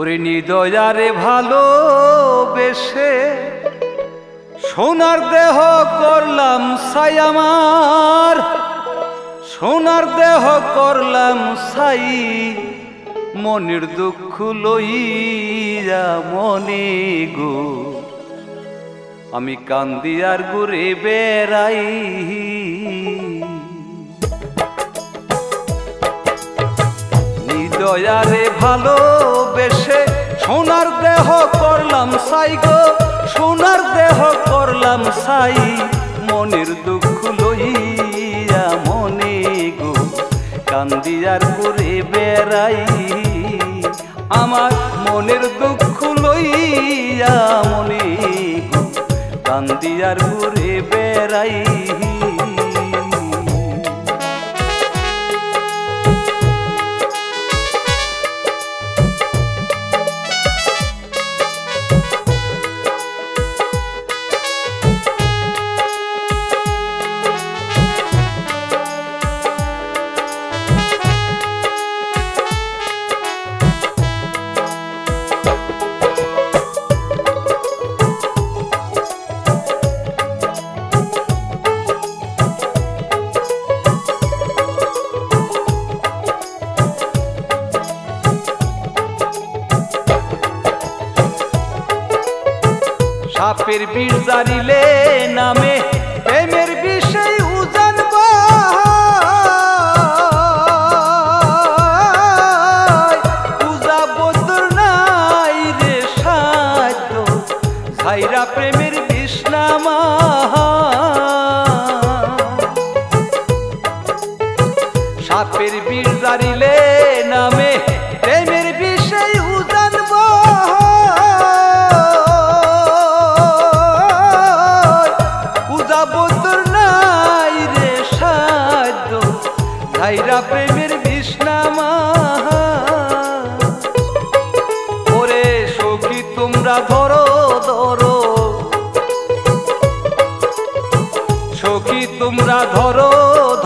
ওরে নিদয়ারে ভালো বেশে সোনার দেহ করলাম সাই আমার। সোনার দেহ করলাম সাই মনের দুঃখ লইয়া মনে গো। আমি কান্দি আর ঘুরে বেড়াই নিদয়ারে ভালোবেসে সোনার দেহ করলাম সাই গো, সোনার দেহ করলাম সাই। মনের দুঃখ লইয়া মনে গো কান্দিয়ার করে বেড়াই। আমার মনের দুঃখ লইয়া মনে গো কান্দিয়ার ঘুরে বেড়াই। সাপের বীর জারিলে নামে। প্রেমের বিষয় উজান পূজা বদর নাই রে সাধ্য ভাইরা প্রেমের বিষ ছাইরা প্রেমের বিষ্ণামা ওরে সখী, তোমরা ধরো ধরো। সখী, তোমরা ধরো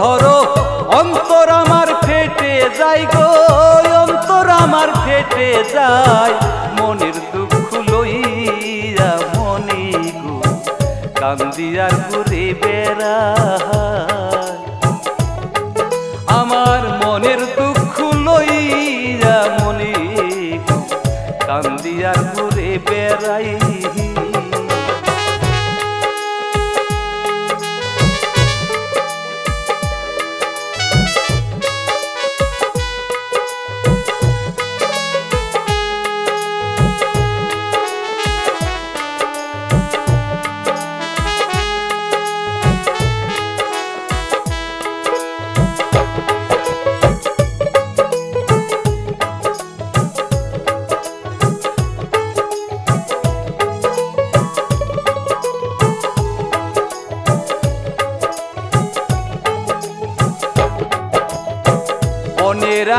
ধরো। অন্তর আমার ফেটে যায় গো অন্তর আমার ফেটে যায়। মনের দুঃখ লইয়া মনে গো কান্দিয়ার ঘুরে আমার মনের দুঃখ লইয়া মনে কান্দিয়ার ঘুরে বেড়াই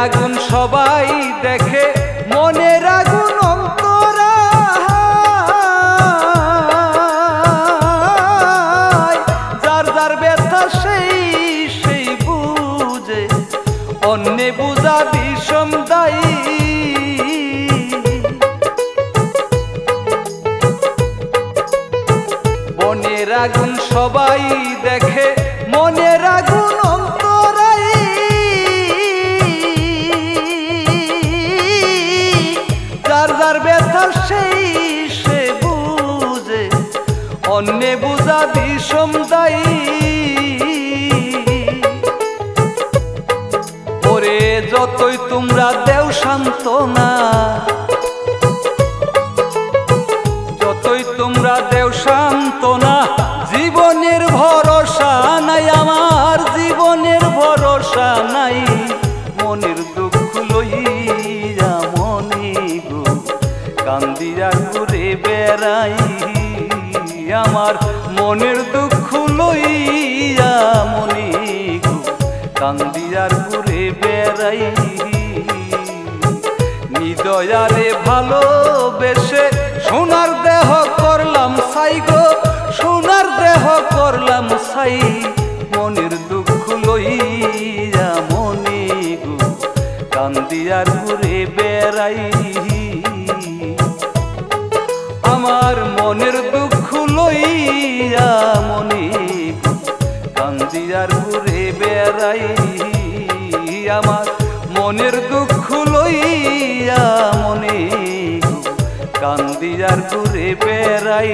আগুন সবাই দেখে, মনের আগুন অন্তরা যার যার ব্যথা সেই সেই বুঝে, অন্যে বুঝা বিষম দায়ী। মনের আগুন সবাই দেখে অন্যে বিষম দায়ী ওরে যতই তোমরা দেও সান্ত্বনা, যতই তোমরা দেও সান্ত্বনা, জীবনের ভরসা নাই, আমার জীবনের ভরসা নাই। মনের দুঃখ লইয়া মনে গো, কান্দিয়া ঘুরে বেড়াই। আমার মনের দুঃখ লইয়া মনে কান্দিয়ার ঘুরে বেড়াই নিদয়ারে ভালোবেসে সোনার দেহ করলাম সাই গো, সোনার দেহ করলাম সাই। মনের দুঃখ লইয়া মনে গো কান্দিয়ার ঘুরে বেড়াই আমার মনের লইয়া মনি কান্দিয়ার ঘুরে বেড়াই আমার মনের দুঃখ লইয়া মনি কান্দিয়ার ঘুরে বেড়াই